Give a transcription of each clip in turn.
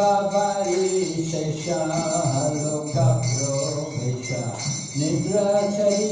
Baba Isha Shah Loka Pro Isha Nidra Chari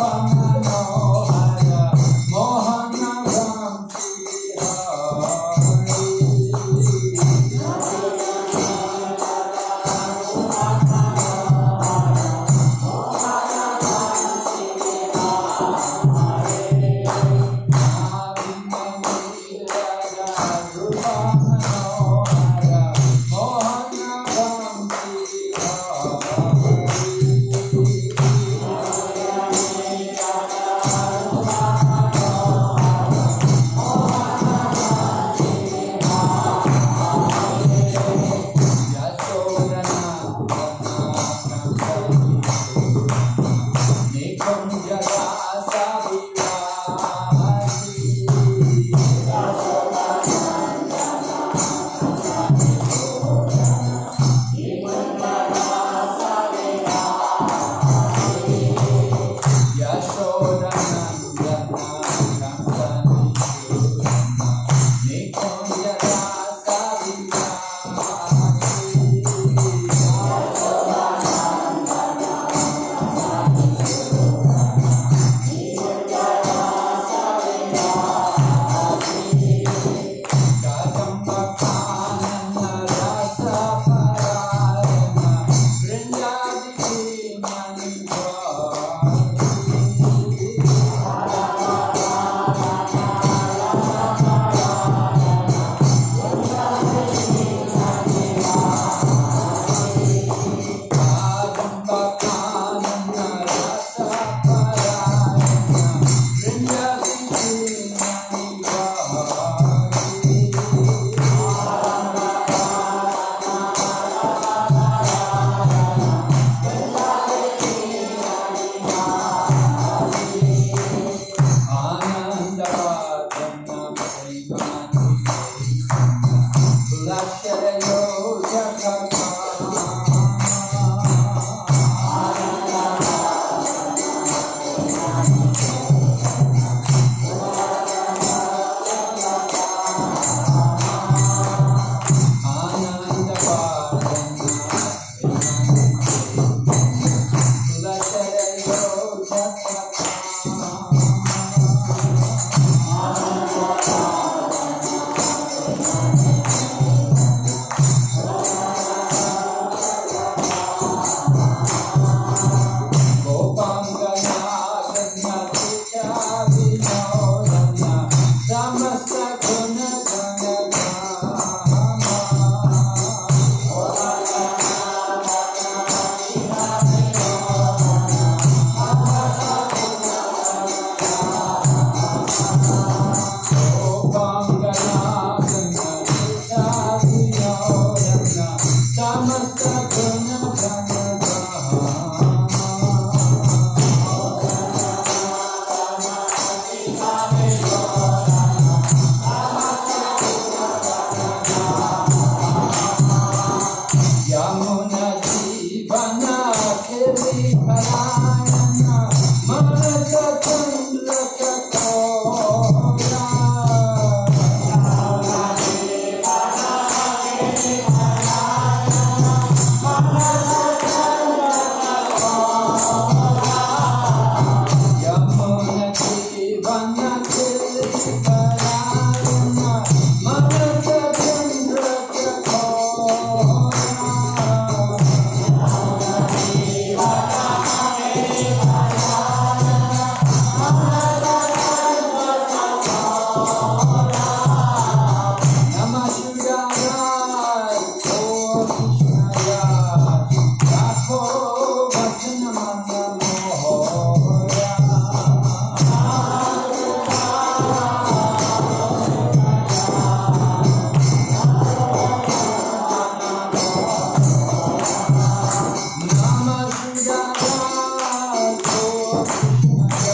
Papa. nosso.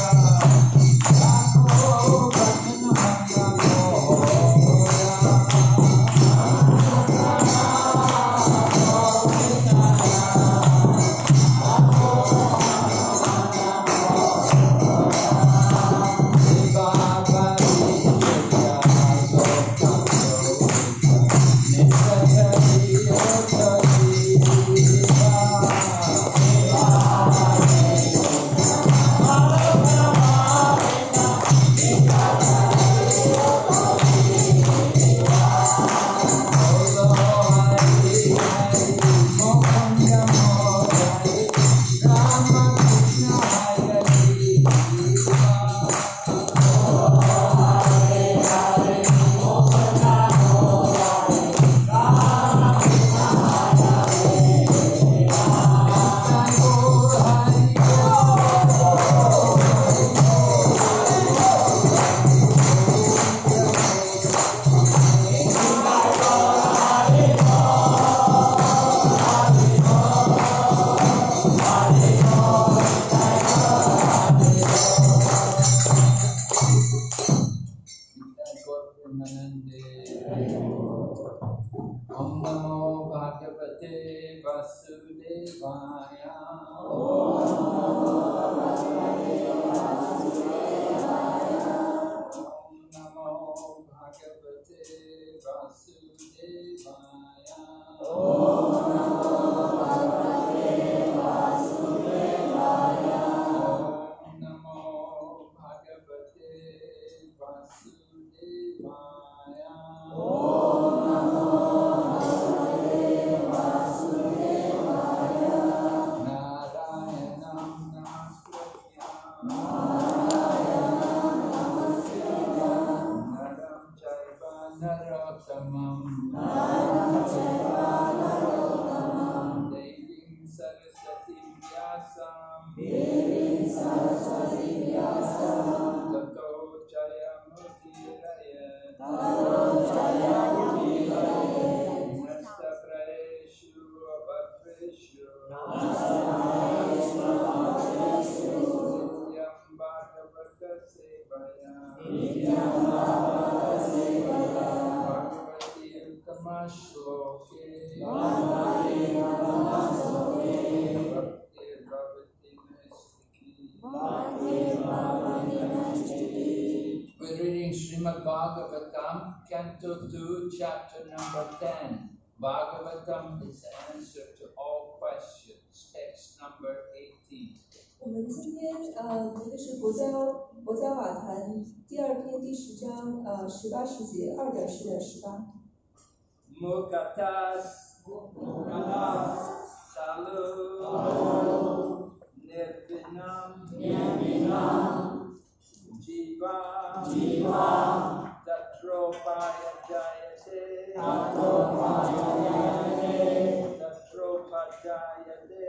visszahoz, hívja a szava, Canto 2, Chapter number 10. Bhagavatam is the answer to all questions. Text number 18. 我们今天呃读的是《佛教佛教瓦坛》第二篇第十章呃十八十节二点十点十八。 Mukatas Salu Nirvinam Jiva Tatropaya Jayate Tatropajayate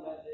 Messages?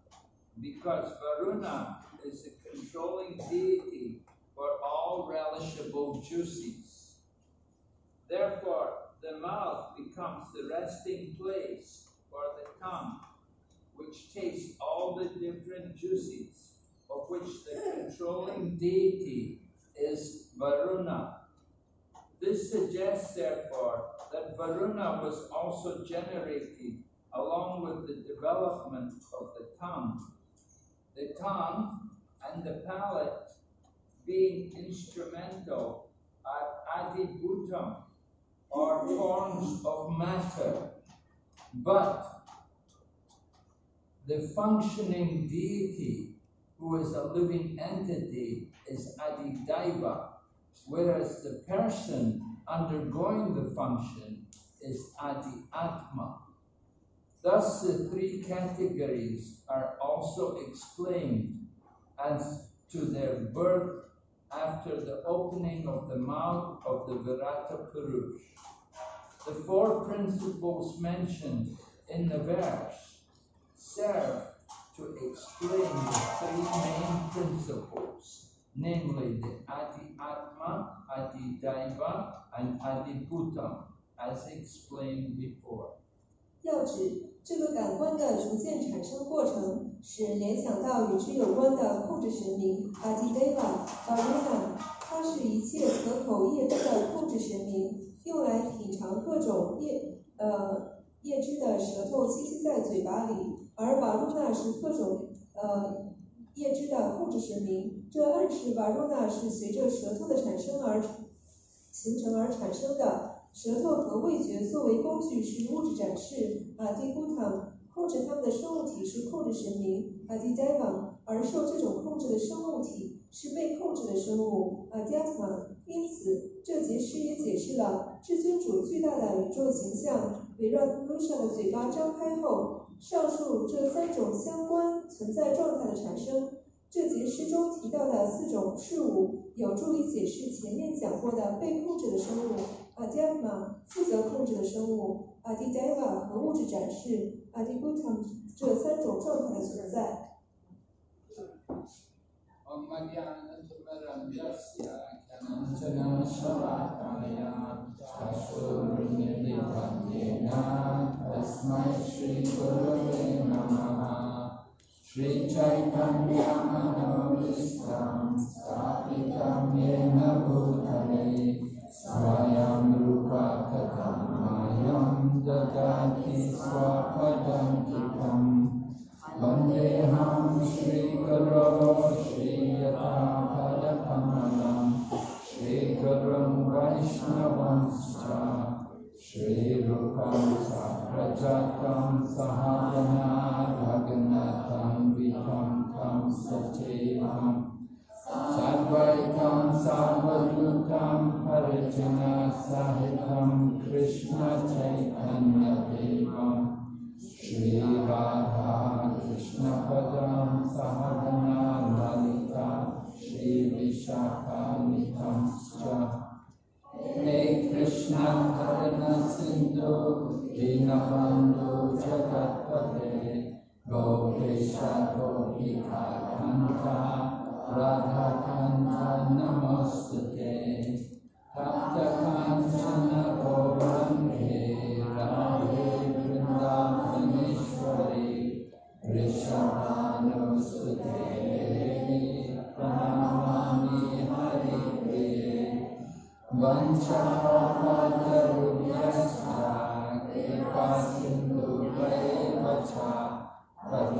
because Varuna is the controlling deity for all relishable juices. Therefore, the mouth becomes the resting place for the tongue, which tastes all the different juices, of which the controlling deity is Varuna. This suggests, therefore, that Varuna was also generated along with the development of the tongue. The tongue and the palate being instrumental at adhibhutam, or forms of matter. But the functioning deity, who is a living entity, is adhidaiva, whereas the person undergoing the function is adi atma. Thus, the three categories are also explained as to their birth after the opening of the mouth of the Virata Purush. The four principles mentioned in the verse serve to explain the three main principles, namely the Adi Atma, Adi Daiva, and Adi Bhutam, as explained before. 要指这个感官的逐渐产生过程，使人联想到与之有关的控制神明阿迪维瓦 Varuna，它是一切可口业支的控制神明，用来品尝各种业呃业支的舌头栖息在嘴巴里，而瓦露娜是各种呃业支的控制神明，这暗示瓦露娜是随着舌头的产生而形成而产生的。舌头和味觉作为工具是物质展示，阿蒂布坦控制它们的生物体是控制神明，阿蒂呆王，而受这种控制的生物体是被控制的生物，阿迪亚特玛。因此，这节诗也解释了至尊主巨大的宇宙形象围绕卢莎的嘴巴张开后，上述这三种相关存在状态的产生。这节诗中提到的四种事物，有助于解释前面讲过的被控制的生物。阿迪亚玛负责控制的生物，阿迪达斯和物质展示阿迪达斯这三种状态的存在展示，Adibhuta 这三 सायां रूपा तथा मायां ददाति स्वापदं चितम् वन्देऽहं श्रीकरो श्रीयथाफलकमलं श्रीगुरुं वैष्णवंश्च श्रीरूपं स सहायना भग्नत् को पिता खंडा राधा खंडा नमस्ते तप्त राधे वृंदावनेश्वरी वृषभानुसुते प्रणमामि हरि प्रिये। वंशापातरुभ्यश्च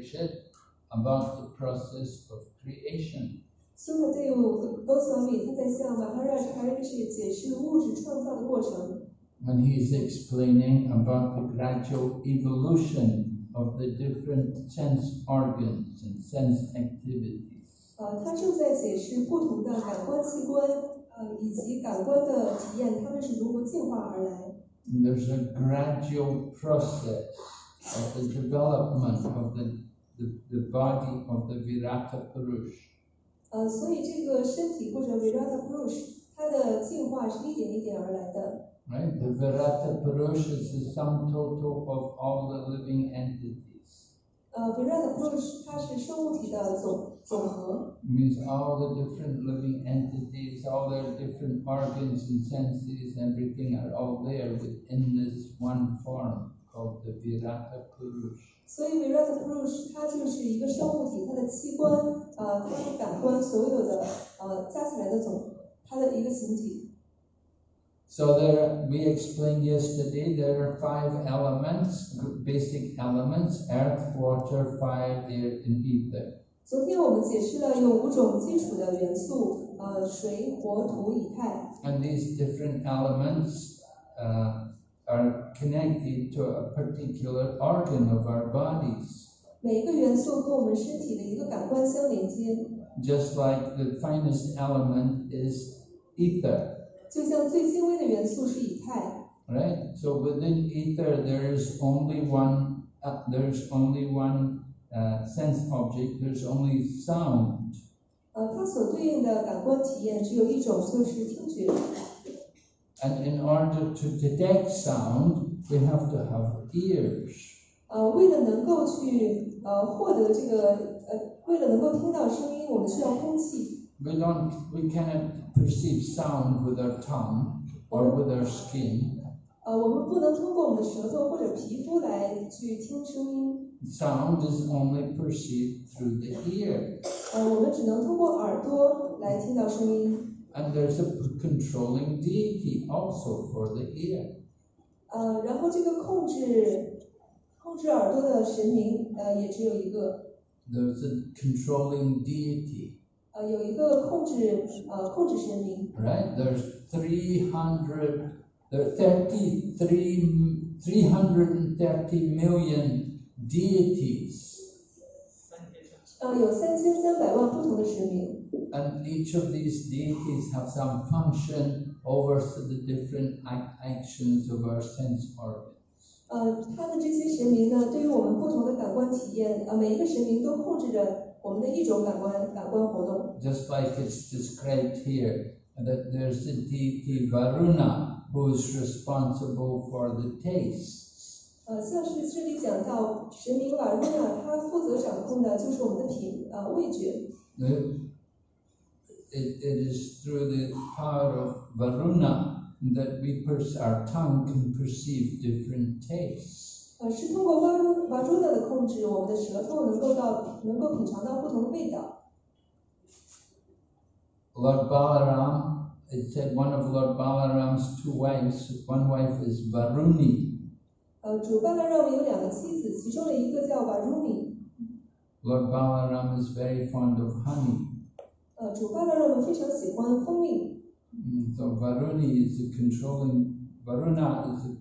Maharaj Parikshit about the process of creation. 苏克队伍 Goswami 他在向马哈拉什哈瑞什解释物质创造的过程。 when he is explaining about the gradual evolution of the different sense organs and sense activities. 呃，他正在解释不同的感官器官，呃，以及感官的体验，它们是如何进化而来。 And there's a gradual process of the development of the, the, the body of the Virata Purush. 呃，所以这个身体或者 Virata Purush，它的进化是一点一点而来的。 Right? The Virata Purush is the sum total of all the living entities. 呃，Virata Purush 它是生物体的总总和， It means all the different living entities, all their different organs and senses, everything are all there within this one form called the Virata Purush. 所以 Virata Purush 它就是一个生物体，它的器官，呃，它的感官所有的呃加起来的总和，它的一个形体。 So there, we explained yesterday, there are five elements, basic elements, earth, water, fire, air, and ether. 昨天我们解释了有五种基础的元素，呃，水、火、土、以太。 And these different elements uh, are connected to a particular organ of our bodies. 每一个元素和我们身体的一个感官相连接， Just like the finest element is ether, 就像最精微的元素是以太。 right? So within ether, there is only one. Uh, there's only one uh, sense object. There's only sound. 呃，它所对应的感官体验只有一种，就是听觉。 And in order to detect sound, we have to have ears. 呃，为了能够去呃获得这个呃，为了能够听到声音，我们需要空气。 We don't. We cannot perceive sound with our tongue or with our skin. 呃，我们不能通过我们的舌头或者皮肤来去听声音， Sound is only perceived through the ear. 呃，我们只能通过耳朵来听到声音。 And there's a controlling deity also for the ear. 呃，然后这个控制控制耳朵的神明，呃，也只有一个， There's a controlling deity, 呃，有一个控制呃控制神明， right? There's 300, there are 33, 330 million deities. 呃，有三千三百万不同的神明， And each of these deities have some function over to the different ac- actions of our sense organs. 呃，他的这些神明呢，对于我们不同的感官体验，呃，每一个神明都控制着我们的一种感官感官活动。 Just like it's described here, that there's the deity Varuna who is responsible for the tastes. 呃，像是这里讲到神明瓦瑞纳，他负责掌控的就是我们的品呃味觉。 The- It, it is through the power of Varuna that we pers- our tongue can perceive different tastes. 呃，是通过瓦鲁瓦朱纳的控制，我们的舌头能够到能够品尝到不同的味道。 Lord Balaram, it said one of Lord Balaram's two wives, one wife is Varuni. 呃，主巴拉让有两个妻子，其中的一个叫瓦如米。 Lord Balaram is very fond of honey. 呃，主巴拉让非常喜欢蜂蜜。 Mm, So Varuni is the controlling, Varuna is, the-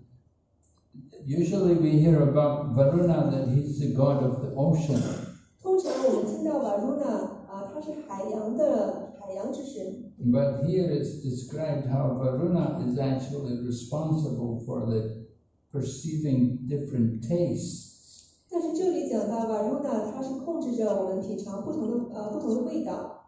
usually we hear about Varuna that he's the god of the ocean. 通常我们听到瓦如纳啊，他是海洋的海洋之神。 But here it's described how Varuna is actually responsible for the perceiving different tastes. 但是这里讲到瓦如纳，它是控制着我们品尝不同的呃不同的味道。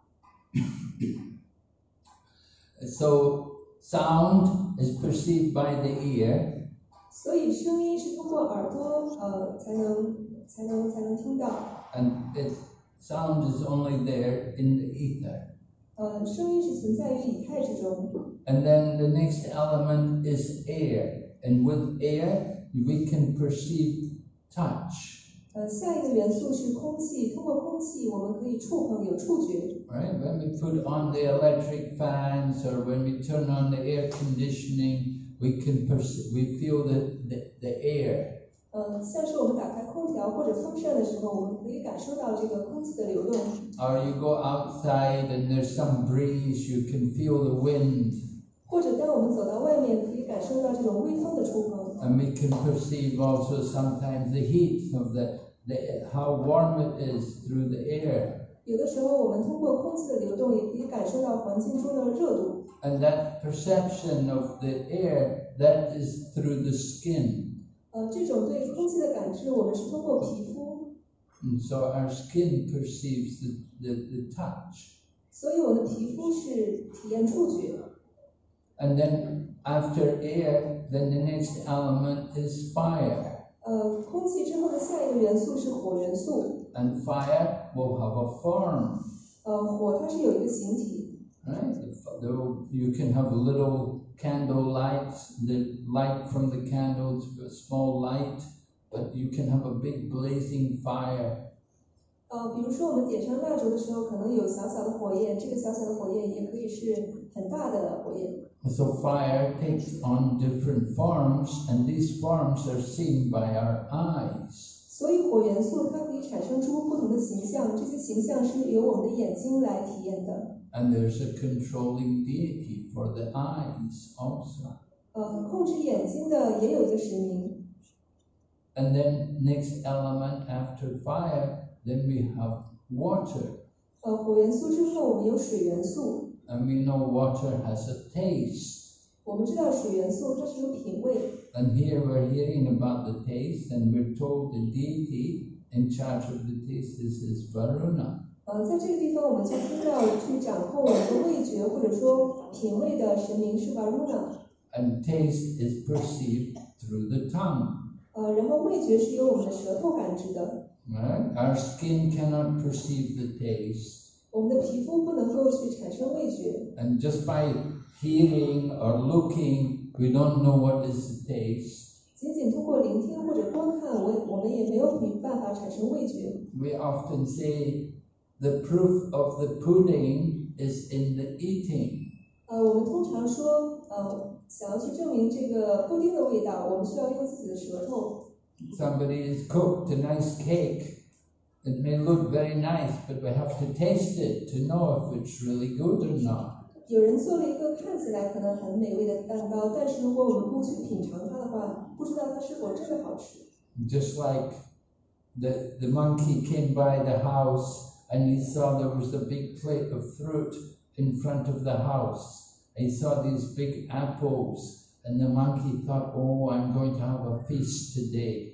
So sound is perceived by the ear, 所以声音是通过耳朵呃才能才能才能听到。 and it, sound is only there in the ether. 呃，声音是存在于以太之中。 And then the next element is air, and with air we can perceive touch. 呃，下一个元素是空气，通过空气我们可以触碰，有触觉。Right? When we put on the electric fans or when we turn on the air conditioning, we can perceive, we feel the, the, the air. 嗯，像是我们打开空调或者风扇的时候，我们可以感受到这个空气的流动。Or you go outside and there's some breeze, you can feel the wind. 或者当我们走到外面，可以感受到这种微风的触碰。And we can perceive also sometimes the heat of the, the how warm it is through the air. 有的时候，我们通过空气的流动，也可以感受到环境中的热度。 And that perception of the air, that is through the skin. 呃，这种对空气的感知，我们是通过皮肤， And so our skin perceives the, the, the touch. 所以我们的皮肤是体验触觉。 And then after air, then the next element is fire. 呃，空气之后的下一个元素是火元素。 And fire will have a form, 呃，火它是有一个形体， right? The f- the- you can have little candle lights, the light from the candles, a small light, but you can have a big blazing fire. 呃，比如说我们点上蜡烛的时候，可能有小小的火焰，这个小小的火焰也可以是很大的火焰。 So fire takes on different forms, and these forms are seen by our eyes. 所以火元素它可以产生出不同的形象，这些形象是由我们的眼睛来体验的。 And there's a controlling deity for the eyes also. 呃，控制眼睛的也有一个神明。 And then next element after fire, then we have water. 呃，火元素之后，我们有水元素。 And we know water has a taste. 我们知道水元素它是有品味， And here we're hearing about the taste, and we're told the deity in charge of the taste is, is Varuna. 呃，在这个地方我们就听到去掌控我们的味觉或者说品味的神明是 Varuna， And taste is perceived through the tongue. 呃，然后味觉是由我们的舌头感知的， Right? Our skin cannot perceive the taste. 我们的皮肤不能够去产生味觉， And just by hearing or looking, we don't know what is the taste. 仅仅通过聆听或者观看，我我们也没有办法产生味觉。 We often say the proof of the pudding is in the eating. 呃，我们通常说，呃，想要去证明这个布丁的味道，我们需要用自己的舌头。 Somebody has cooked a nice cake. It may look very nice, but we have to taste it to know if it's really good or not. 有人做了一个看起来可能很美味的蛋糕，但是如果我们不去品尝它的话，不知道它是否真的好吃。 Just like the, the monkey came by the house and he saw there was a big plate of fruit in front of the house. He saw these big apples, and the monkey thought, Oh, I'm going to have a feast today.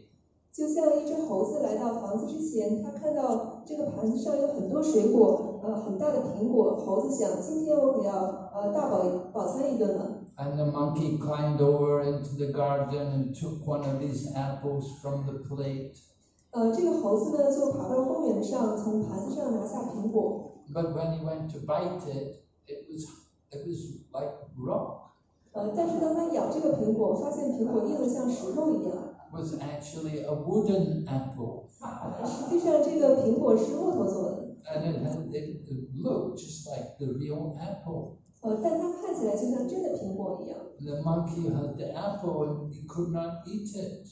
就像一只猴子来到房子之前，他看到这个盘子上有很多水果，呃，很大的苹果。猴子想，今天我可要呃大饱饱餐一顿了。And the monkey climbed over into the garden and took one of these apples from the plate. 呃，这个猴子呢，就爬到公园上，从盘子上拿下苹果。But when he went to bite it, it was it was like rock. 呃，但是当他咬这个苹果，发现苹果硬得像石头一样。It was actually a wooden apple. 实际上，这个苹果是木头做的， And it, had, it, it looked just like the real apple. 呃，但它看起来就像真的苹果一样。 The monkey had the apple and he could not eat it.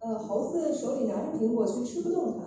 呃，猴子手里拿着苹果却吃不动它，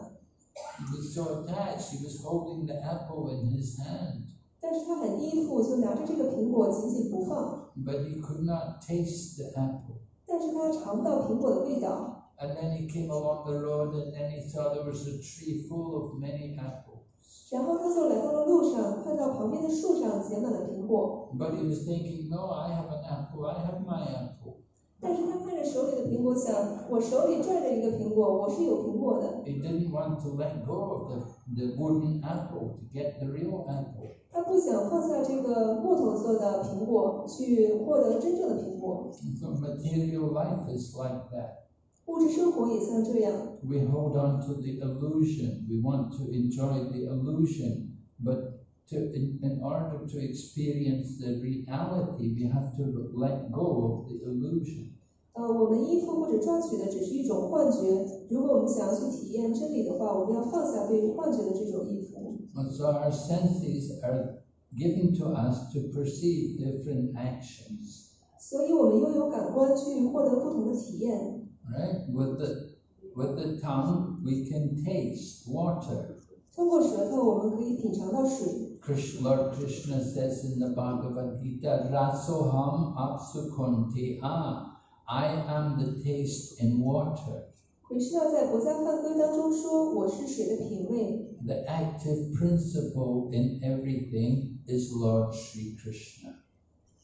He was so attached, he was holding the apple in his hand. 但是它很依附，就拿着这个苹果紧紧不放。 But he could not taste the apple. 但是它尝不到苹果的味道。 And then he came along the road and then he saw there was a tree full of many apples. 然后他就来到了路上，看到旁边的树上结满了苹果， But he was thinking, no, I have an apple, I have my apple. 但是他看着手里的苹果，想我手里拽着一个苹果，我是有苹果的。 He didn't want to let go of the, the wooden apple to get the real apple. 他不想放下这个木头做的苹果，去获得真正的苹果。 And so material life is like that. 物质生活也像这样， We hold on to the illusion. We want to enjoy the illusion. But to, in, in order to experience the reality, we have to let go of the illusion. 呃，我们依附或者抓取的只是一种幻觉。如果我们想要去体验真理的话，我们要放下对幻觉的这种依附。 And so our senses are given to us to perceive different actions. 所以我们拥有感官去获得不同的体验。 right? With the with the tongue, we can taste water. 通过舌头，我们可以品尝到水。 Krishna, Lord Krishna says in the Bhagavad Gita, Rasoham apsukonte ah, I am the taste in water. 奎师那在《国家梵歌》当中说：“我是水的品味。 The active principle in everything is Lord Sri Krishna.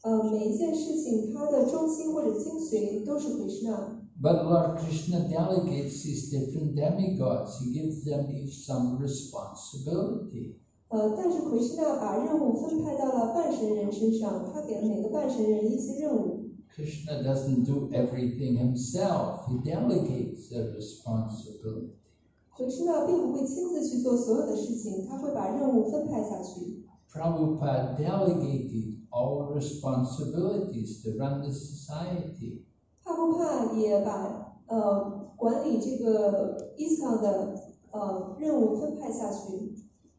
”呃，每一件事情它的中心或者精髓都是奎师那。 But Lord Krishna delegates these different demigods. He gives them each some responsibility. 呃，但是奎师那把任务分派到了半神人身上，他给了每个半神人一些任务。 Krishna doesn't do everything himself. He delegates the responsibility. 奎师那并不会亲自去做所有的事情，他会把任务分派下去。 Prabhupada delegated all responsibilities to run the society. 帕布帕也把呃管理这个伊斯康的呃任务分派下去。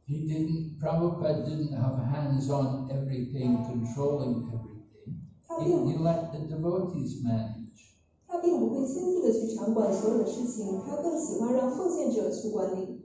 He didn't, Prabhupada didn't have hands on everything, controlling everything. 他 He, 并 he let the devotees manage. 他并不会亲自的去掌管所有的事情，他更喜欢让奉献者去管理。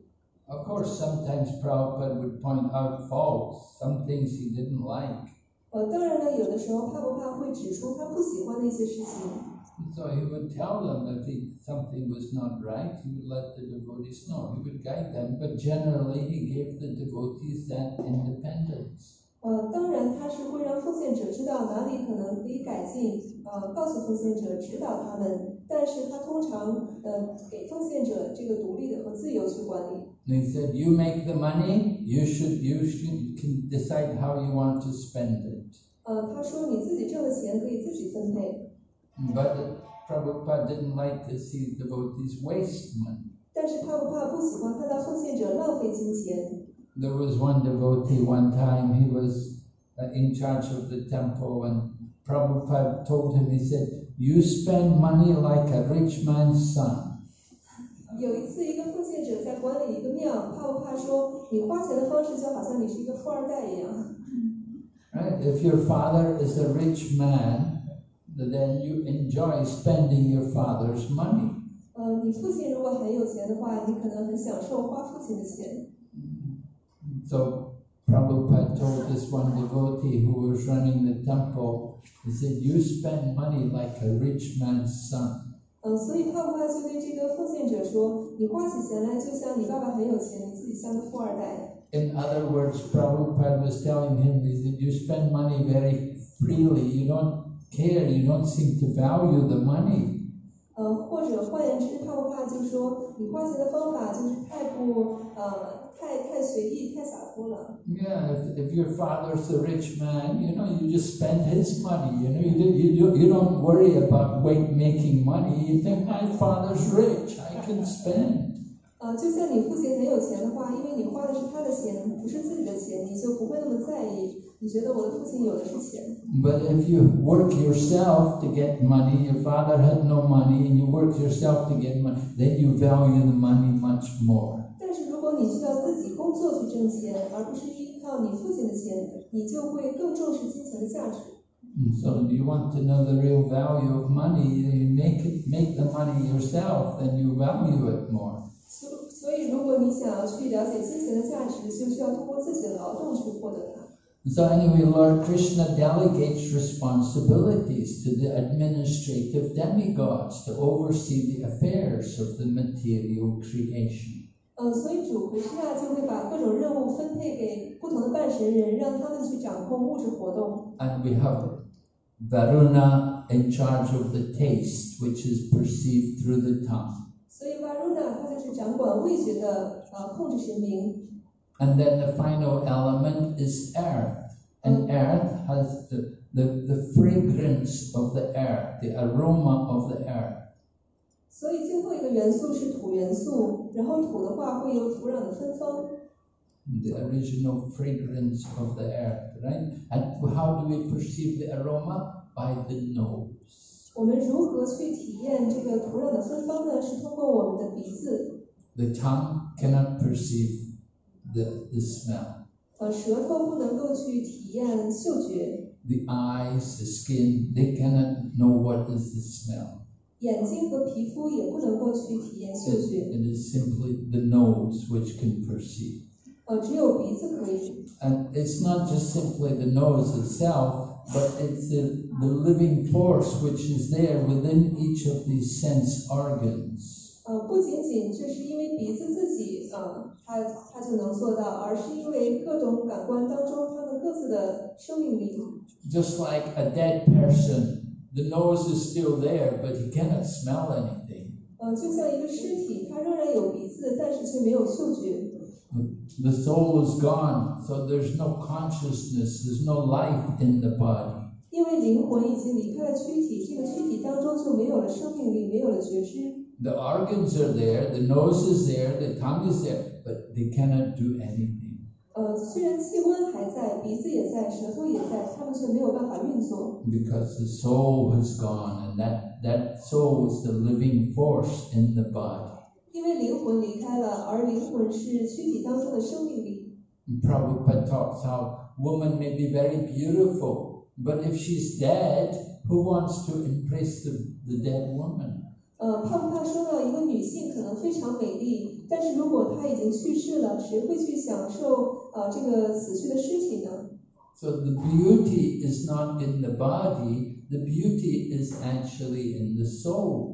Of course, sometimes Prabhupada would point out faults, some things he didn't like. 呃，当然了，有的时候帕布帕会指出他不喜欢的一些事情， And so he would tell them if he, something was not right, he would let the devotees know. He would guide them, but generally he gave the devotees that independence. 呃，当然他是会让奉献者知道哪里可能可以改进，呃，告诉奉献者指导他们，但是他通常呃给奉献者这个独立的和自由去管理。 And he said, "You make the money. You should. You should can decide how you want to spend it." 呃，他说你自己挣的钱可以自己分配， But Prabhupada didn't like to see devotees waste money. 但是帕布帕不喜欢看到奉献者浪费金钱。 There was one devotee one time, he was uh, in charge of the temple, and Prabhupada told him, he said, You spend money like a rich man's son. 有一次，一个奉献者在管理一个庙，帕布帕说：“你花钱的方式就好像你是一个富二代一样。 Right? If your father is a rich man, then you enjoy spending your father's money. ”呃，你父亲如果很有钱的话，你可能很享受花父亲的钱。 So Prabhupada told this one devotee who was running the temple, he said, You spend money like a rich man's son. 嗯，所以帕布帕就对这个奉献者说：“你花起钱来就像你爸爸很有钱，你自己像个富二代。 In other words, Prabhupada was telling him he said, You spend money very freely, you don't care, you don't seem to value the money. ”呃，或者换言之，帕布帕就说：“你花钱的方法就是太不呃太太随意、太洒脱了。 Yeah, if, if your father's a rich man, you know, you just spend his money. You know, you, do, you, do, you don't worry about wait, making money. You think, my father's rich, I can spend. 呃，就像你父亲很有钱的话，因为你花的是他的钱，不是自己的钱，你就不会那么在意。你觉得我的父亲有的是钱。 But if you work yourself to get money, your father had no money, and you work yourself to get money, then you value the money much more. 但是如果你需要自己工作去挣钱，而不是依靠你父亲的钱，你就会更重视金钱的价值。 And so you want to know the real value of money, you make it make the money yourself, then you value it more. 所所以，如果你想要去了解金钱的价值，就需要通过自己的劳动去获得它。 So anyway, Lord Krishna delegates responsibilities to the administrative demigods to oversee the affairs of the material creation. 嗯，所以主奎师那就会把各种任务分配给不同的半神人，让他们去掌控物质活动。 And we have Varuna in charge of the taste, which is perceived through the tongue. 所以瓦鲁纳他就是掌管味觉的呃控制神明。 And then the final element is earth. And earth has the, the, the fragrance of the earth, the aroma of the earth. 所以最后一个元素是土元素，然后土的话会有土壤的芬芳。 the original fragrance of the earth, right? And how do we perceive the aroma? By the nose. 我们如何去体验这个土壤的芬芳呢？是通过我们的鼻子， The tongue cannot perceive the, the smell. 呃，舌头不能够去体验嗅觉， the eyes, the skin, they cannot know what is the smell. 眼睛和皮肤也不能够去体验嗅 It, 觉， it is simply the nose which can perceive. 呃，只有鼻子可以。 And it's not just simply the nose itself, but it's the, the living force which is there within each of these sense organs. 呃，不仅仅这是因为鼻子自己，呃，它它就能做到，而是因为各种感官当中它们各自的生命力。 Just like a dead person, the nose is still there, but he cannot smell anything. 呃，就像一个尸体，它仍然有鼻子，但是却没有嗅觉。 The soul is gone, so there's no consciousness, there's no life in the body. 因为灵魂已经离开了躯体，这个躯体当中就没有了生命力，没有了觉知。 The organs are there, the nose is there, the tongue is there, but they cannot do anything. 呃，虽然器官还在，鼻子也在，舌头也在，它们却没有办法运作， because the soul has gone and that, that soul is the living force in the body. 因为灵魂离开了，而灵魂是躯体当中的生命力。 And Prabhupada talks how woman may be very beautiful, but if she's dead, who wants to embrace the, the dead woman? 呃，帕布帕说到一个女性可能非常美丽，但是如果她已经去世了，谁会去享受呃这个死去的尸体呢？ So the beauty is not in the body, the beauty is actually in the soul.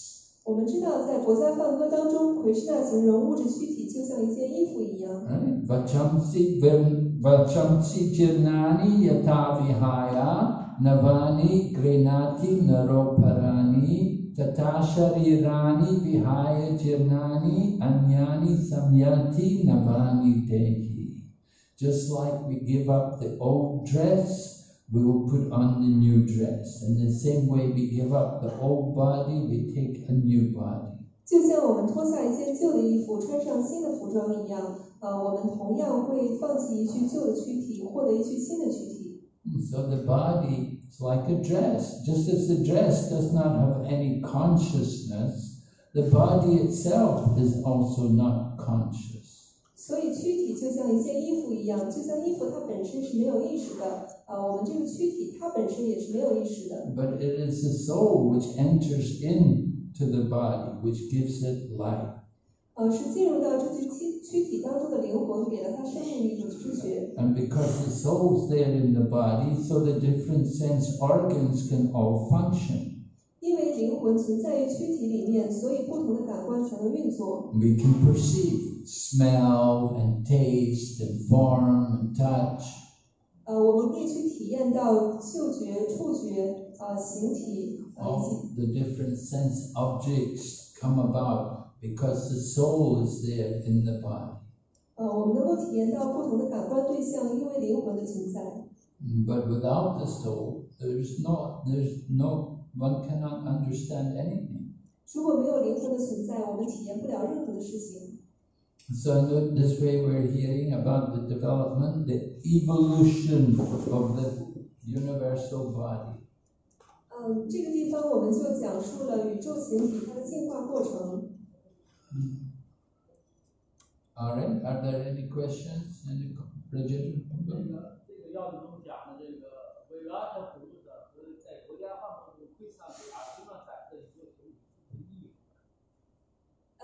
我们知道，在《佛家梵歌》当中，奎师那形容物质躯体就像一件衣服一样。 Right? Vachamsi vir- vachamsi jirnani yata vihaya navani grinati naroparani tata sharirani vihaya jirnani anyani samyati navani dehi. Just like we give up the old dress, we will put on the new dress. In the same way we give up the old body, we take a new body. 就像我们脱下一件旧的衣服，穿上新的服装一样，呃，我们同样会放弃一具旧的躯体，获得一具新的躯体。 So the body is like a dress. Just as the dress does not have any consciousness, the body itself is also not conscious. 所以躯体就像一件衣服一样，就像衣服它本身是没有意识的，呃，我们这个躯体它本身也是没有意识的。 But it is the soul which enters into the body, which gives it life. 呃，是进入到这具躯躯体当中的灵魂，给了它生命力和知觉。 And because the soul's there in the body, so the different sense organs can all function. 因为灵魂存在于躯体里面，所以不同的感官才能运作。 We can perceive smell and taste and form and touch. 呃，我们可以去体验到嗅觉、触觉、呃形体，呃以 all 及 the different sense objects come about because the soul is there in the body. 呃，我们能够体验到不同的感官对象，因为灵魂的存在。 But without the soul, there's no, there's no, one cannot understand anything. 如果没有灵魂的存在，我们体验不了任何的事情。 So in this way, we're hearing about the development, the evolution of the universal body. 嗯，这个地方我们就讲述了宇宙形体它的进化过程。 All right. Are there any questions? Any Bridget? 这个这个要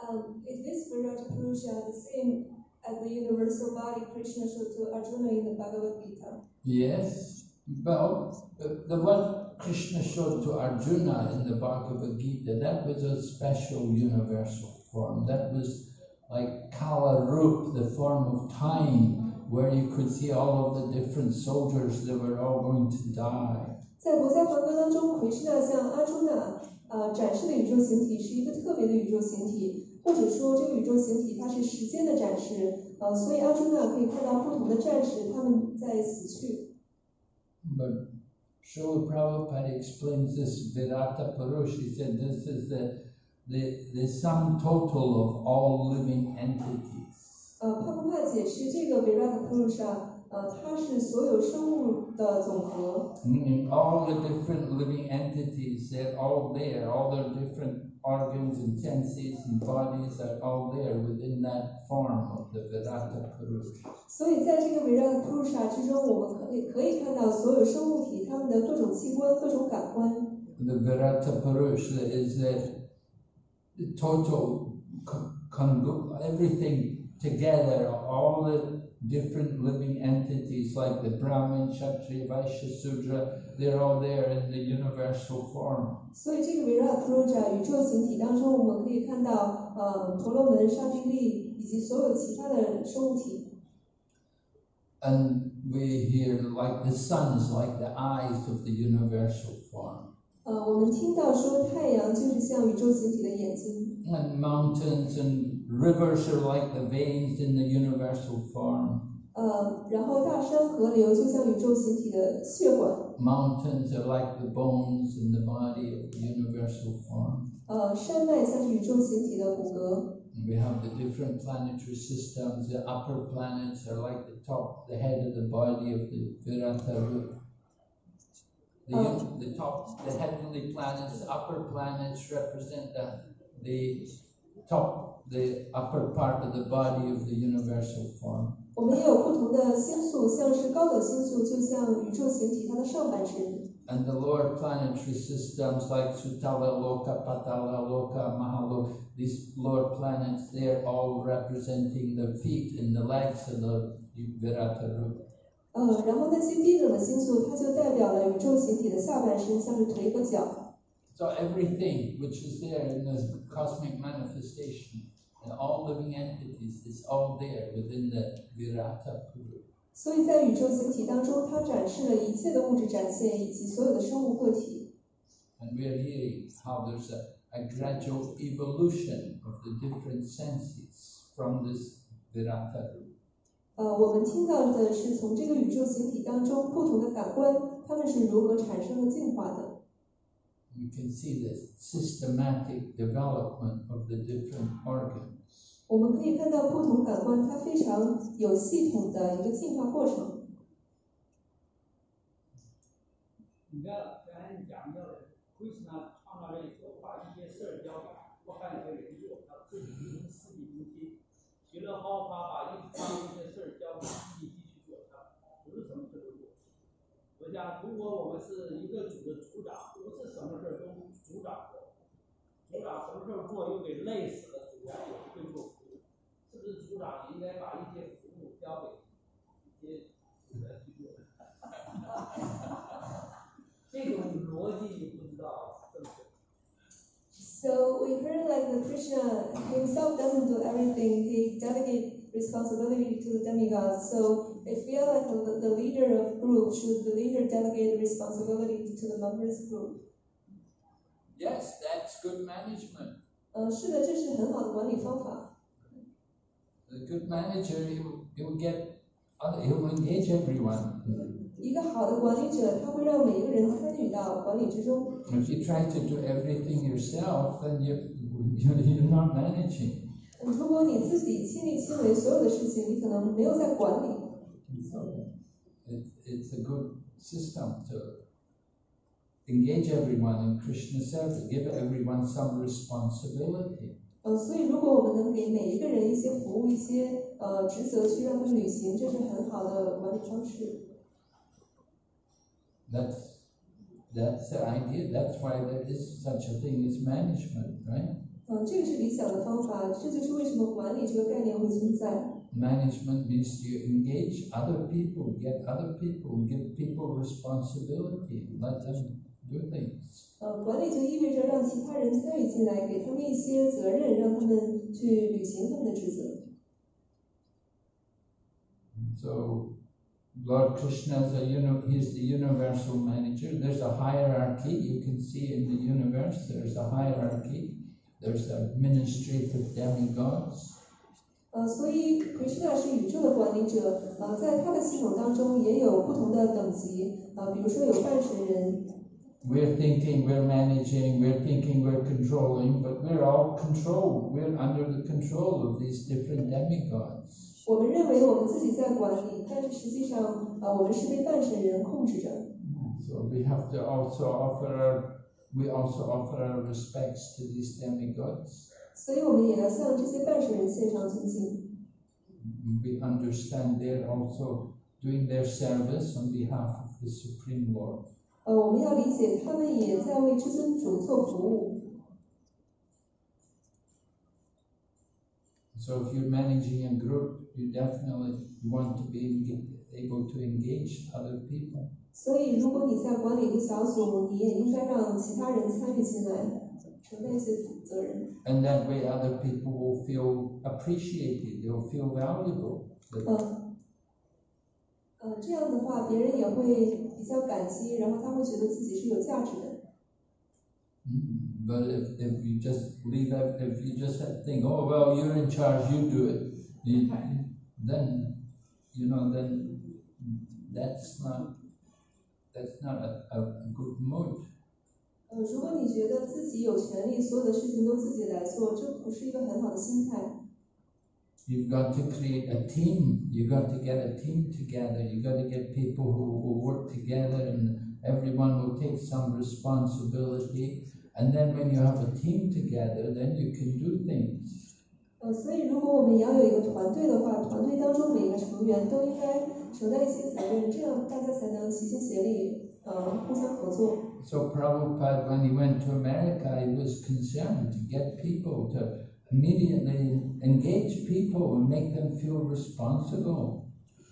Um, is this Virat Purusha the same as the universal body Krishna showed to Arjuna in the Bhagavad Gita? Yes. Well, the, the what Krishna showed to Arjuna in the Bhagavad Gita, that was a special universal form. That was like Kala Rup, the form of time, where you could see all of the different soldiers that were all going to die. 在《国家梵歌》当中，奎师那向阿朱那呃展示的宇宙形体是一个特别的宇宙形体， 或者说这个宇宙形体它是时间的展示，呃，所以阿朱那可以看到不同的战士他们在死去。But Srila Prabhupada explains this Virata Purusha. He said this is the, the, the sum total of all living entities. 呃，帕布帕解释这个 Virata Purusha，呃，它是所有生物的总和 all the different living entities, they're all there, all their different organs and senses and bodies are all there within that form of the Virata Purusha. 所以在这个 Virata Purusha 之中，我们可以可以看到所有生物体它们的各种器官、各种感官。The Virata Purusha is the total, everything together, all the different living entities like the Brahmin, Kshatriya, Vaishya, Sudra, they're all there in the universal form. 所以这个 Virat Purusha 宇宙形体当中，我们可以看到，呃，婆罗门、刹帝利以及所有其他的生物体。 And we hear like the sun is like the eyes of the universal form. 呃，我们听到说太阳就是像宇宙形体的眼睛， And mountains and Rivers are like the veins in the universal form. Mountains are like the bones in the body of the universal form. we have the different planetary systems. The upper planets are like the top, the head of the body of the Virata Rup. The, um, the top, the heavenly planets, upper planets represent the, the top the upper part of the body of the universal form. 我们也有不同的星宿，像是高等星宿，就像宇宙形体它的上半身。 And the lower planetary systems like Sutala Loka, Patala Loka, Mahaloka, these lower planets, they're all representing the feet and the legs of the Virata root. 呃，然后那些低等的星宿，它就代表了宇宙形体的下半身，像是腿和脚。 So everything which is there in this cosmic manifestation, and all living entities, is all there within the Virata Puru. 所以在宇宙形体当中，它展示了一切的物质展现以及所有的生物个体。 And we are hearing how there's a, a gradual evolution of the different senses from this Virata root. 呃，我们听到的是从这个宇宙形体当中不同的感官，它们是如何产生了进化的。 You can see the systematic development of the different organs. 我们可以看到不同感官它非常有系统的一个进化过程。你看，刚才你讲到的，为什么创造了以后把一些事儿交给我干一些人做，他自己不能私利中心，学了好法，把一把一些事儿交给自己去做，他不是什么事都做。我想，如果我们是一个组的组长，不是什么事儿都组长做，组长什么事儿做又给累死了，组员也不会做，是不是组长应该把一些服务交给一些组员去做？这种逻辑你不知道正确。 So we heard like the Krishna himself doesn't do everything. He delegate responsibility to the demigods. So if we are like the, the leader of group, should the leader delegate responsibility to the members group? Yes, that's good management. 呃，是的，这是很好的管理方法。 The good manager, he will, he will get, other- he will engage everyone. 一个好的管理者，他会让每一个人参与到管理之中。 If you try to do everything yourself, then you, you you're not managing. 如果你自己亲力亲为所有的事情，你可能没有在管理。 So it, it's a good system to engage everyone in Krishna service, give everyone some responsibility. 呃，所以如果我们能给每一个人一些服务、一些呃职责去让他们履行，这是很好的管理方式。That's that's the idea. That's why there is such a thing as management, right? 嗯、这个是理想的方法，这就是为什么管理这个概念会存在。Management means you engage other people, get other people, give people responsibility, let them. 呃，管理就意味着让其他人参与进来，给他们一些责任，让他们去履行他们的职责。So Lord Krishna is a uni- he's the universal manager. There's a hierarchy you can see in the universe. There's a hierarchy. There's administrative demigods. 呃，所以 Krishna 是宇宙的管理者，呃，在他的系统当中也有不同的等级，呃，比如说有半神人，We're thinking we're managing, we're thinking we're controlling, but we're all controlled. We're under the control of these different demigods. 我们认为我们自己在管理，但是实际上，呃，我们是被半神人控制着。 So we have to also offer our, we also offer our respects to these demigods. 所以我们也要向这些半神人献上尊敬。 We understand they're also doing their service on behalf of the Supreme Lord. 呃，我们要理解，他们也在为至尊主做服务。 So if you're managing a group, you definitely want to be enga- able to engage other people. 所以，如果你在管理一个小组，你也应该让其他人参与进来，承担一些责任。 And that way other people will feel appreciated, they'll feel valuable. That- 呃，呃，这样的话，别人也会比较感激，然后他会觉得自己是有价值的。Mm, But if, if you just leave that, if you just think, oh, well, you're in charge, you do it, you, then, you know, then that's not, that's not a, a good mood. 呃，如果你觉得自己有权利，所有的事情都自己来做，这不是一个很好的心态。You've got to create a team. You've got to get a team together. You've got to get people who will work together and everyone will take some responsibility. And then when you have a team together, then you can do things. 呃，所以如果我们也要有一个团队的话，团队当中每个成员都应该承担一些责任，这样大家才能齐心协力，呃，互相合作。 So Prabhupada, when he went to America, he was concerned to get people to immediately engage people and make them feel responsible.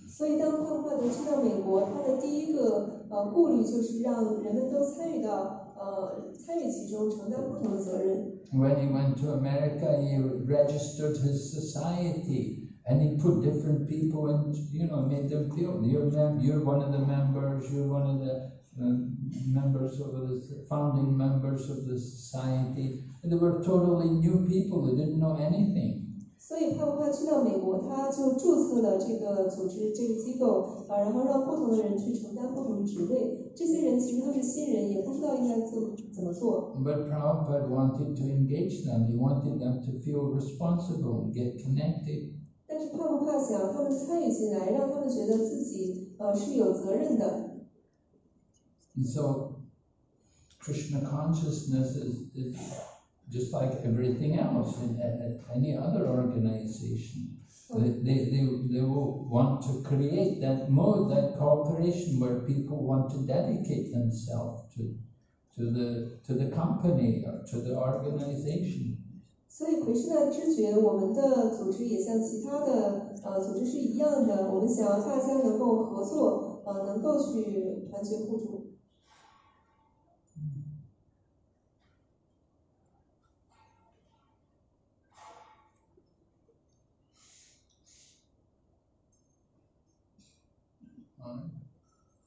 所以当帕帕德去到美国，他的第一个呃顾虑就是让人们都参与到呃参与其中，承担不同的责任。 When he went to America, he registered his society and he put different people in, you know, made them feel you're, mem- you're one of the members, you're one of the uh, members of the founding members of the society. And they were totally new people, they didn't know anything. 所以帕帕去到美国，他就注册了这个组织这个机构啊，然后让不同的人去承担不同的职位。这些人其实都是新人，也不知道应该做怎么做。But Prabhupada wanted to engage them, he wanted them to feel responsible and get connected. 但是帕布帕想让他们参与进来，让他们觉得自己呃是有责任的。And so Krishna consciousness is, is just like everything else in a- a- any other organization. They, they, they, they will want to create that mode, that cooperation where people want to dedicate themselves to, to the, to the company or to the organization. 所以奎师的知觉，我们的组织也像其他的呃组织是一样的，我们想要大家能够合作，呃，能够去团结互助。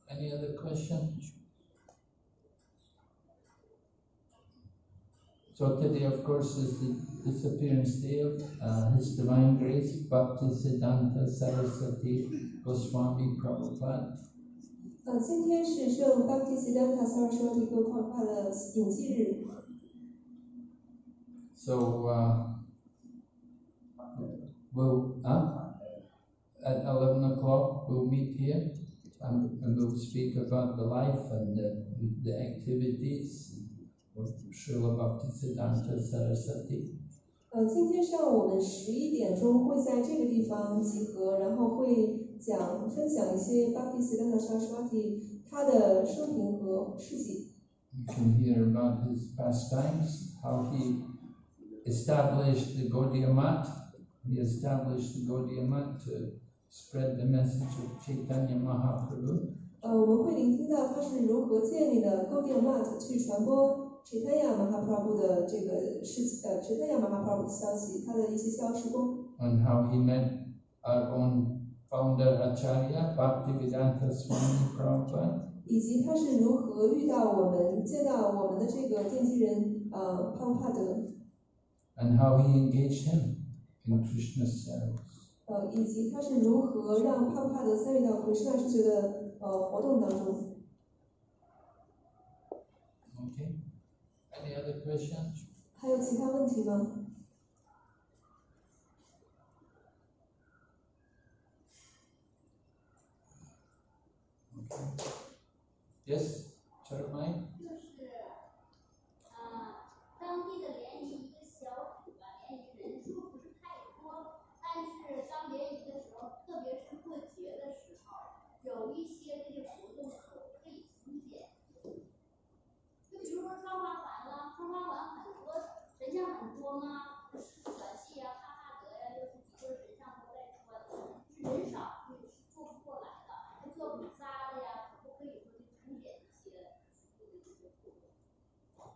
Any other questions? So today, of course, is the disappearance day of uh, His Divine Grace, Bhakti Siddhanta Saraswati Goswami Prabhupada. 呃，今天是圣巴蒂西丹塔萨尔说提戈帕帕的隐祭日， So, uh, we'll, uh, at 11 o'clock, we'll meet here and, and we'll speak about the life and the, the activities of Srila Bhaktisiddhanta Saraswati. 呃，今天上午我们十一点钟会在这个地方集合，然后会讲分享一些巴蒂斯丹的 Saraswati 他的生平和事迹。You can hear about his pastimes, how he established the Gaudiya Math. He established the Gaudiya Math to spread the message of Chaitanya Mahaprabhu. 呃，我们会聆听到他是如何建立的 Gaudiya Math 去传播 Chaitanya Mahaprabhu 的这个事情呃 Chaitanya Mahaprabhu 的消息，他的一些消失功。on how he met our own founder Acharya Bhaktivedanta Swami Prabhupada 以及他是如何遇到我们、见到我们的这个奠基人呃帕布帕德，and how he engaged him. in Krishna's service. 呃，以及他是如何让帕帕的参与到回师大数学的呃活动当中。Okay. Any other question? 还有其他问题吗？Yes, Jeremiah. 像很多吗？是小戏呀、帕帕德呀，就是几个神像都在穿，是人少，你是做不过来的。还做补纱的呀，可不可以说去出演一些这个这个活动？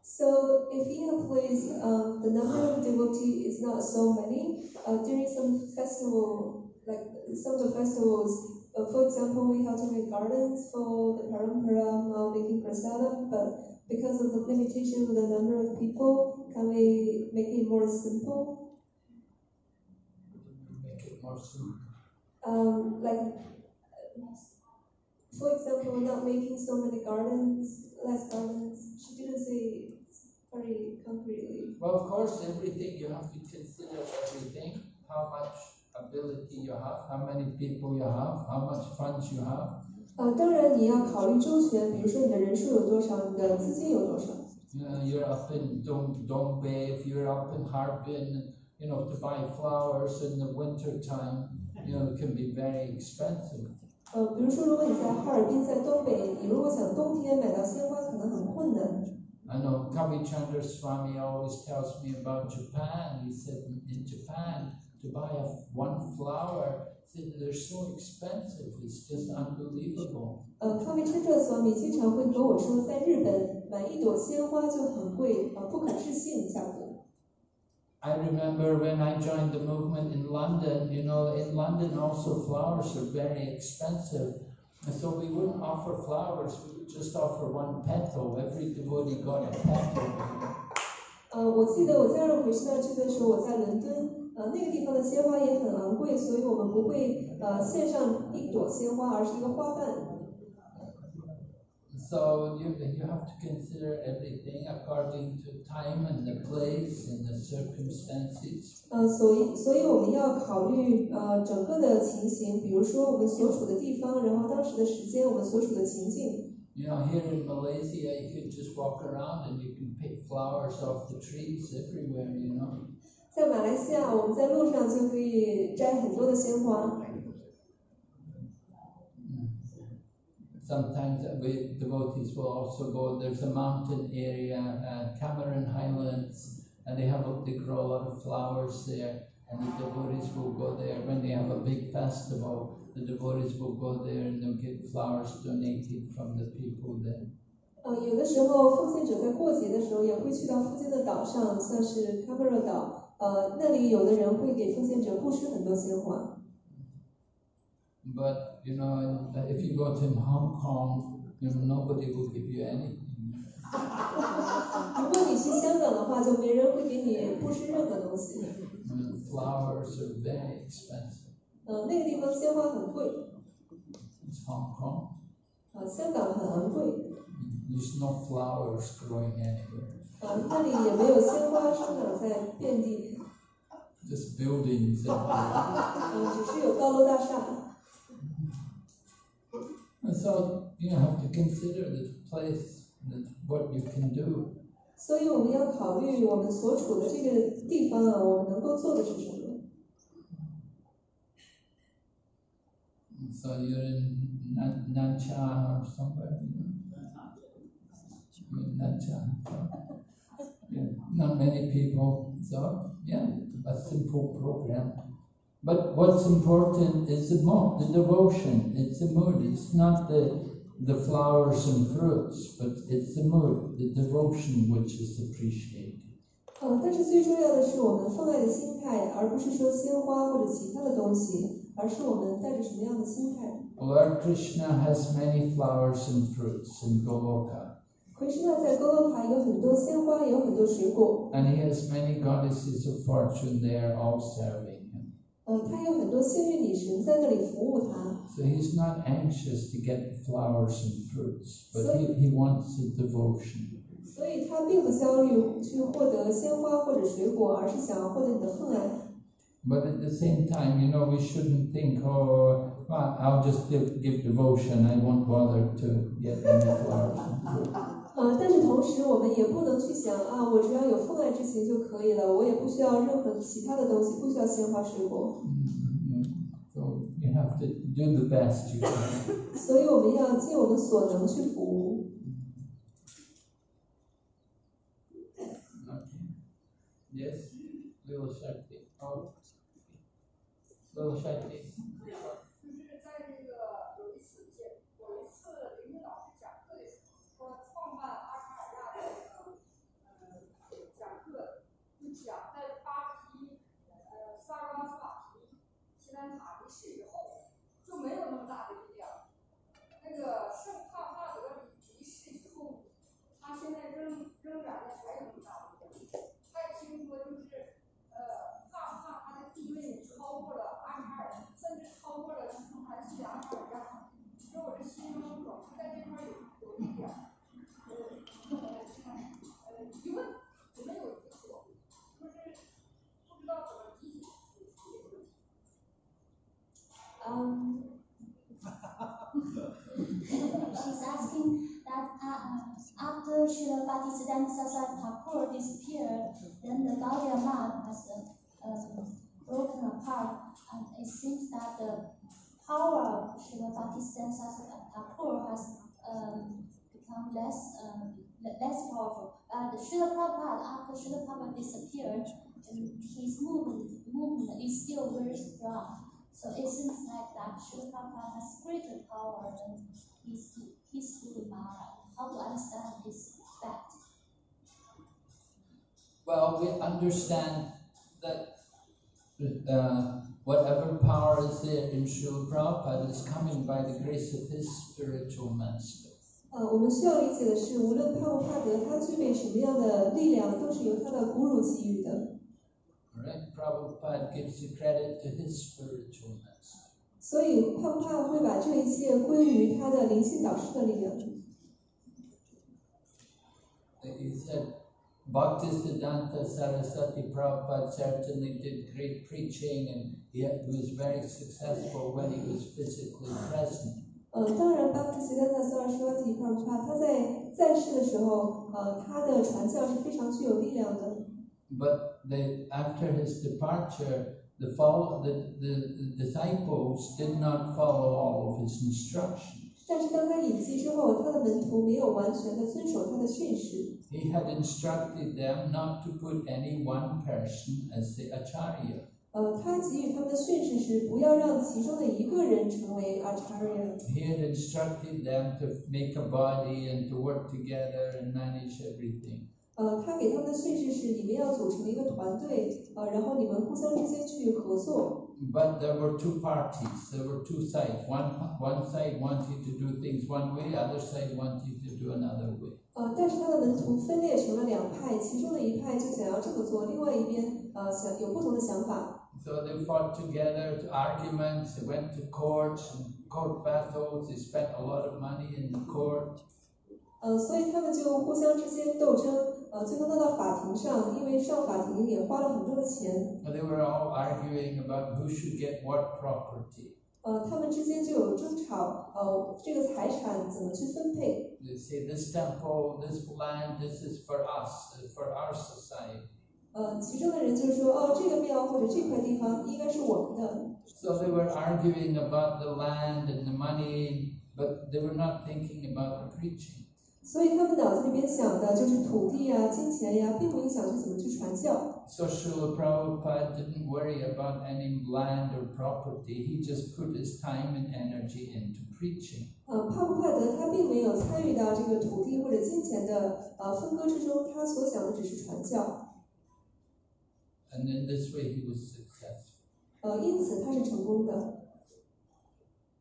So if in a place um, the number of devotee is not so many, uh, during some festival, like some of the festivals, uh, for example, we have to make gardens for the parampara, now making prasadam, but because of the limitation of the number of people, can we make it more simple? Make it more simple. Um, like, for example, not making so many gardens, less gardens. She didn't say very concretely. Well, of course, everything you have to consider everything. How much ability you have, how many people you have, how much funds you have. 呃，当然你要考虑周全，比如说你的人数有多少，你的资金有多少。You're up in don't Dongbe, if you're up in Harbin, you know, to buy flowers in the winter time, you know, it can be very expensive. 呃，比如说，如果你在哈尔滨，在东北，你如果想冬天买到鲜花，可能很困难。I know Kavichandra Swami always tells me about Japan. He said in Japan, to buy a, one flower, they're so expensive, it's just unbelievable. 呃，康维称这索米经常会和我说，在日本买一朵鲜花就很贵，呃，不可置信价格。 I remember when I joined the movement in London, you know, in London also flowers are very expensive. And so we wouldn't offer flowers, we would just offer one petal. Every devotee got a petal. 呃，我记得我加入回师大区的时候，我在伦敦， 呃，那个地方的鲜花也很昂贵，所以我们不会呃献上一朵鲜花，而是一个花瓣。So you, you have to consider everything according to time and the place and the circumstances. 呃，所以，所以我们要考虑呃整个的情形，比如说我们所处的地方，然后当时的时间，我们所处的情境。You know, here in Malaysia, you can just walk around and you can pick flowers off the trees everywhere, you know. 在马来西亚，我们在路上就可以摘很多的鲜花。 Sometimes we devotees will also go. There's a mountain area, uh, Cameron Highlands, and they have a, they grow a lot of flowers there. And the devotees will go there when they have a big festival. The devotees will go there and they'll get flowers donated from the people there. 呃，有的时候奉献者在过节的时候也会去到附近的岛上，像是卡梅尔岛， 呃，那里有的人会给奉献者布施很多鲜花。But you know, uh, if you go to Hong Kong, you know, nobody will give you anything. 如果你去香港的话，就没人会给你布施任何东西。Flowers are very expensive. 呃，那个地方鲜花很贵，It's Hong Kong. 呃，香港很昂贵，There's no flowers growing anywhere. 呃，那里也没有鲜花生长在遍地，Just buildings everywhere. 呃，只是有高楼大厦。And so you have to consider the place, the, what you can do. 所以我们要考虑我们所处的这个地方啊，我们能够做的是什么？So you're in Nan- Nanshan or somewhere. In Nanshan. Yeah, not many people. So yeah, a simple program. But what's important is the mood, the devotion. It's the mood. It's not the the flowers and fruits, but it's the mood, the devotion which is appreciated. 呃，但是最重要的是我们奉爱的心态，而不是说鲜花或者其他的东西，而是我们带着什么样的心态。 Lord Krishna has many flowers and fruits in Goloka. 奎师那在哥罗塔有很多鲜花，有很多水果， and he has many goddesses of fortune there all serving him. 呃，他有很多幸运女神在那里服务他， So he's not anxious to get the flowers and fruits, but he, he wants the devotion. 所以他并不焦虑去获得鲜花或者水果，而是想要获得你的奉爱。 But at the same time, you know, we shouldn't think, oh, well, I'll just give, give devotion. I won't bother to get any flowers and fruit. 呃，但是同时我们也不能去想啊，我只要有父爱之情就可以了，我也不需要任何其他的东西，不需要鲜花水果。So you have to do the best you can. 所以我们要尽我们所能去服务。Yes, little shakti. Oh, little shakti. 没有那么大的力量。那个圣帕帕德离世以后，他现在仍仍然的还有那么大的力量。他也听说就是呃帕帕他的地位超过了阿卡尔，甚至超过了圣韩西阿卡尔亚。所以我这心中总是在这块有有一点儿呃呃疑问，我们有一个所，就是不知道怎么理解这个问题。Um, She's asking that uh, after Srila Bhaktisiddhanta Saraswati Thakur disappeared, then the Gaudiya Math has uh, broken apart, and it seems that the power of Srila Bhaktisiddhanta Saraswati Thakur has um, become less um, less powerful. But Srila Prabhupada, after Srila Prabhupada disappeared, his movement movement is still very strong. So it seems like that Srila Prabhupada has greater power than his, his Guru Maharaj. How to understand this fact? Well, we understand that uh, whatever power is there in Srila Prabhupada is coming by the grace of his spiritual master. 呃，我们需要理解的是，无论帕布帕德他具备什么样的力量，都是由他的古乳给予的。 Right? Prabhupada gives the credit to his spiritual master. 所以胖胖会把这一切归于他的灵性导师的力量。He said, Bhaktisiddhanta Saraswati Prabhupada certainly did great preaching and he was very successful when he was physically present. 呃，当然，巴克西丹的苏尔说提帕尔帕，他在在世的时候，呃，他的传教是非常具有力量的。But they, after his departure, the, follow, the, the, the disciples did not follow all of his instructions. 但是当他隐居之后，他的门徒没有完全的遵守他的训示。 He had instructed them not to put any one person as the acharya. 呃，他给予他们的训示是不要让其中的一个人成为 acharya。 He had instructed them to make a body and to work together and manage everything. 呃，他给他们的训示是你们要组成一个团队，呃，然后你们互相之间去合作。But there were two parties, there were two sides. One, one side wanted to do things one way, other side wanted to do another way. 呃，但是他的门徒分裂成了两派，其中的一派就想要这么做，另外一边呃想有不同的想法。So they fought together to arguments, they went to courts and court battles, they spent a lot of money in the court. 呃，所以他们就互相之间斗争，呃，最后闹到法庭上，因为上法庭也花了很多的钱， And they were all arguing about who should get what property. 呃，他们之间就有争吵，呃，这个财产怎么去分配？ They say this temple, this land, this is for us, uh, for our society. 呃，其中的人就说，哦，这个庙或者这块地方应该是我们的， So they were arguing about the land and the money, but they were not thinking about the preaching. 所以他们脑子里面想的就是土地呀、金钱呀，并不影响是怎么去传教。So Srila Prabhupada didn't worry about any land or property. He just put his time and energy into preaching. 呃，帕布帕德他并没有参与到这个土地或者金钱的呃分割之中，他所想的只是传教。And in this way he was successful. 呃，因此他是成功的。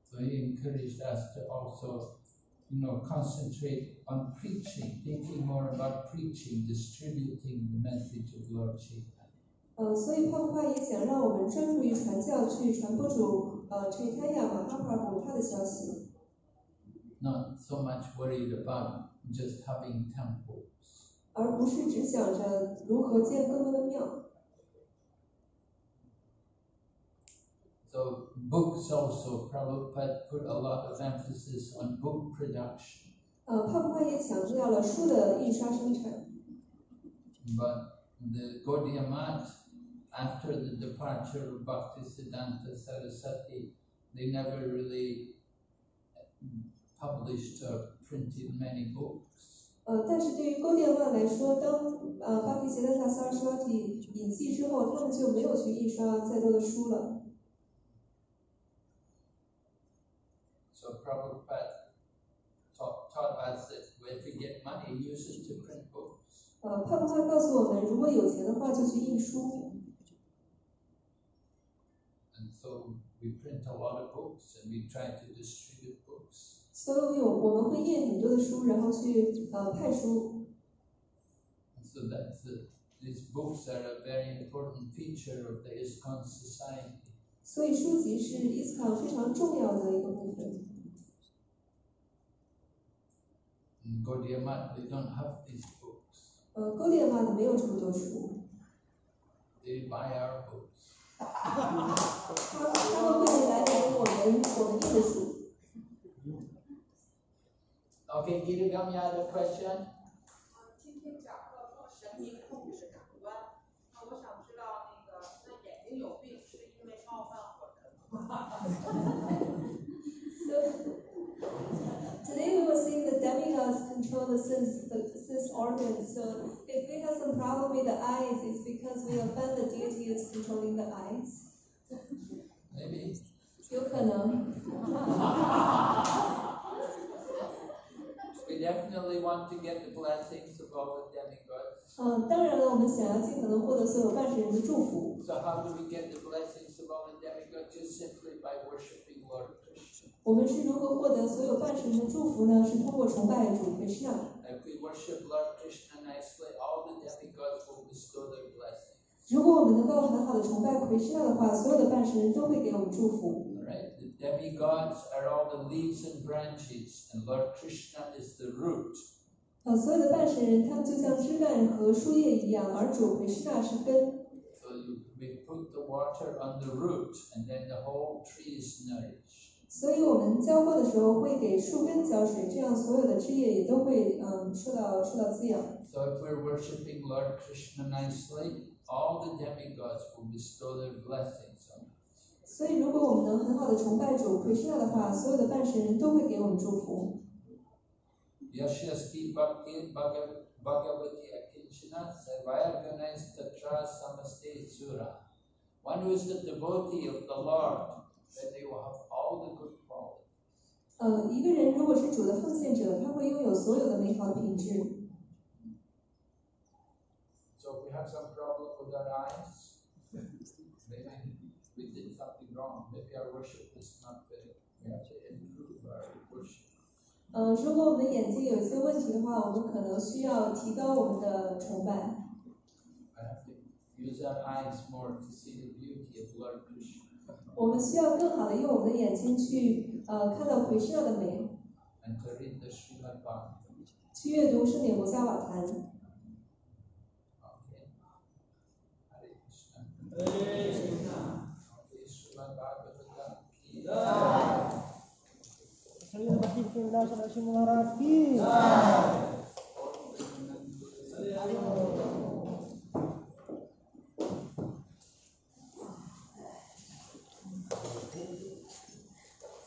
So he encouraged us to also you know, concentrate on preaching, thinking more about preaching, distributing the message of Lord Chaitanya. 呃，所以帕布帕也想让我们专注于传教，去传播主呃 Chaitanya 帕的消息，Not so much worried about just having temples. 而不是只想着如何建更多的庙。So books also, Prabhupada put a lot of emphasis on book production. 呃，帕布帕也强调了书的印刷生产。 But the Gaudiya Math, after the departure of Bhaktisiddhanta Saraswati, they never really published or printed many books. 呃，但是对于勾电曼来说，当呃巴提杰达萨萨尔斯瓦提隐迹之后，他们就没有去印刷再多的书了。 呃，帕布帕告诉我们，如果有钱的话，就去印书。And so we print a lot of books and we try to distribute books. 所以有我们会印很多的书，然后去呃派书。So that's the, these books are a very important feature of the ISKCON society. 所以书籍是伊斯康非常重要的一个部分。In Gaudiya Math, they don't have these 呃，勾电曼的没有这么多书，They buy our books. 他他们会来买我们我们印的书。Okay, Girigam, you had a question? 呃，今天讲到说神明控制感官，那我想知道那个，那眼睛有病是因为冒犯火神吗？So today we were saying the demigods control the sense the sense organs. So if we have some problem with the eyes, it's because we offend the deity is controlling the eyes. Maybe. 有可能。 We definitely want to get the blessings of all the demigods. 嗯，当然了，我们想要尽可能获得所有办事人的祝福。 So how do we get the blessings 我们是如何获得所有办事人的祝福呢？是通过崇拜主 Krishna。 If we worship Lord Krishna nicely, all the demigods will bestow their blessings. 如果我们能够很好的崇拜 Krishna 的话，所有的办事人都会给我们祝福。 Alright? The demigods are all the leaves and branches, and Lord Krishna is the root. 呃，所有的办事人，他们就像枝干和树叶一样，而主 Krishna 是根。 So you, we put the water on the root, and then the whole tree is nourished. 所以我们浇灌的时候会给树根浇水，这样所有的枝叶也都会嗯受到受到滋养。So if we're worshiping Lord Krishna nicely, all the demigods will bestow their blessings on us. 所以如果我们能很好的崇拜主 Krishna 的话，所有的办事人都会给我们祝福。Yashasti Bhakti Bhagav- Bhagavati Akinchana Sarvayaganais Tatra Samaste Sura. One who is the devotee of the Lord, then they will have all the good qualities. 呃，一个人如果是主的奉献者，他会拥有所有的美好的品质。 So if we have some problem with our eyes, maybe we did something wrong. Maybe our worship is not very. We have to improve our worship. 呃，如果我们的眼睛有一些问题的话，我们可能需要提高我们的崇拜。 I have to use our eyes more to see the beauty of Lord Krishna 我们需要更好的用我们的眼睛去呃看到回撤的美，去阅读圣典国家瓦谈。